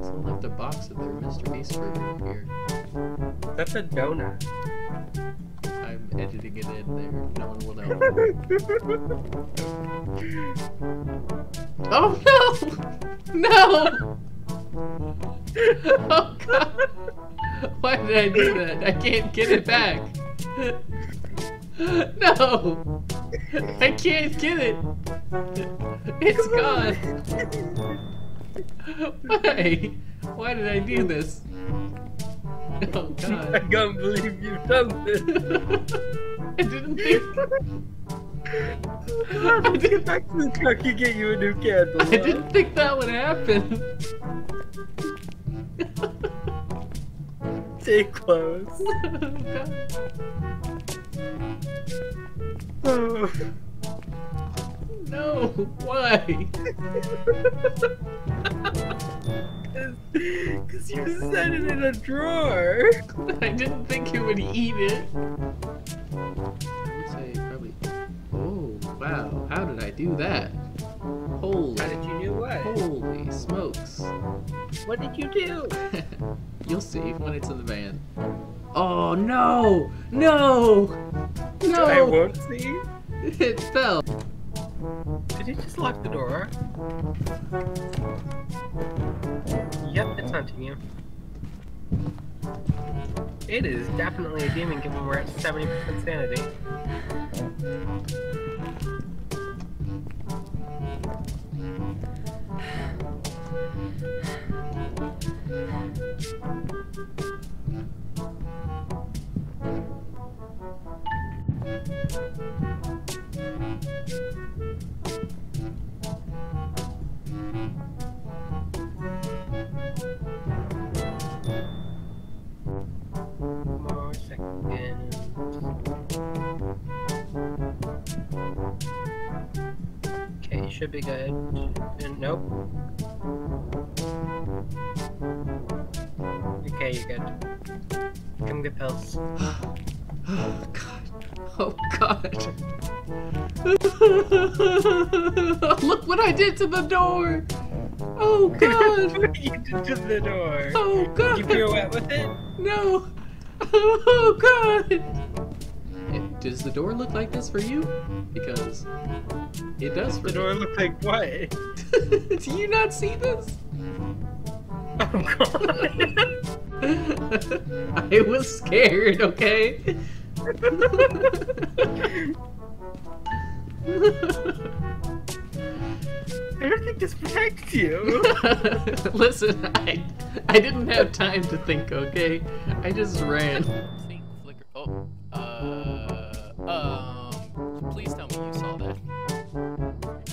Someone left a box of their Mr. Beast burger here. That's a donut. I'm editing it in there. No one will know. oh no! No! Oh god! Why did I do that? I can't get it back. No! I can't get it! It's gone! Why? Why did I do this? Oh god. I can't believe you've done this. I didn't think Let's get back to the truck and get you a new candle. I didn't think that would happen. Stay close. Oh, God. Oh. No, why? Because you set it in a drawer. I didn't think you would eat it. I would say probably. Oh wow! How did I do that? Holy, How did you do what? holy smokes! What did you do? You'll see when it's in the van. Oh no! No! No! I won't see. It fell. Did he just lock the door? Yep, it's hunting you. It is definitely a demon given we're at 70% sanity. Should be good. Uh, nope. Okay, you're good. Come get pills. Oh god. Oh god. Look what I did to the door. Oh god. you did to the door. Oh god. You pirouette with it? No. Oh god. Does the door look like this for you? Because it does for The door looks like what? Do you not see this? Oh god. I was scared, okay? I don't think this protects you. Listen, I I didn't have time to think, okay? I just ran. Oh, um, please tell me you saw that.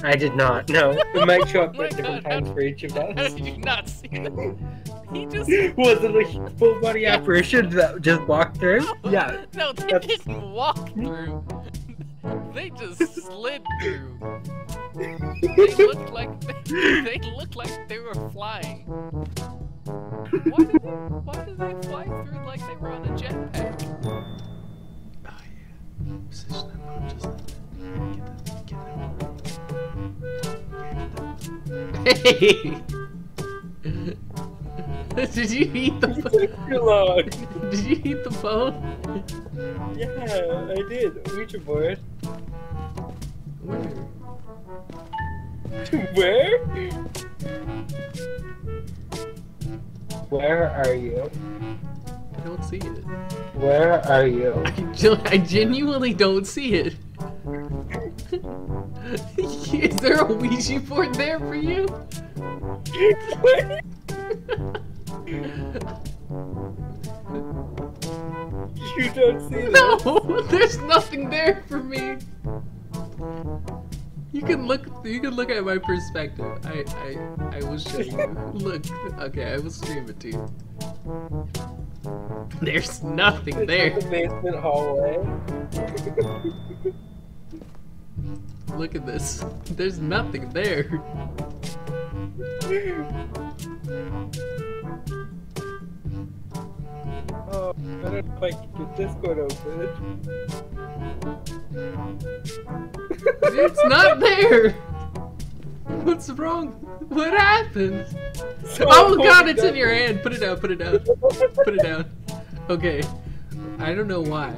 I did not. No, it might show up My at different God, how times for each of How us. did you not see that? He just. Was it a full body apparition that just walked through? Yeah. No, they That's- didn't walk through. They just slid through. They looked like they, they looked like they were flying. Why did they, why did they fly through like they were on a jetpack? Hey! Did you eat the Took too long. Did you eat the phone? Yeah, I did. Ouija board. Where? Where? Where are you? I don't see it. Where are you? I, I genuinely don't see it. Is there a Ouija board there for you? you don't see No, there's nothing there for me. You can look. You can look at my perspective. I, I, I will show you. Look. Okay, I will stream it to you. There's nothing It's there. the basement hallway. Look at this. There's nothing there. Oh, I don't know if I can get Discord open. It's not there. What's wrong? What happened? So- Oh god, it's in your hand. Put it down, put it down. Put it down. Okay. I don't know why,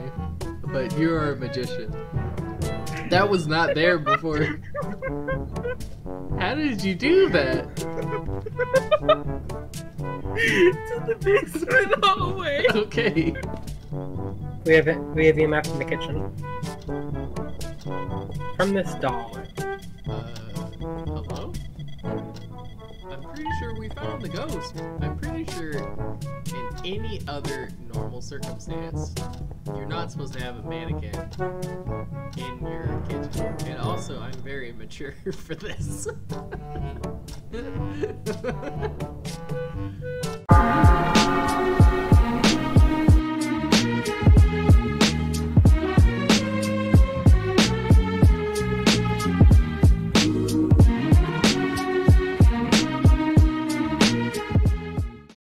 but you're a magician. That was not there before. How did you do that? to the basement hallway. Okay. We have we have EMF in the kitchen. From this doll. Sure we found the ghost. I'm pretty sure in any other normal circumstance, you're not supposed to have a mannequin in your kitchen. And also, I'm very mature for this.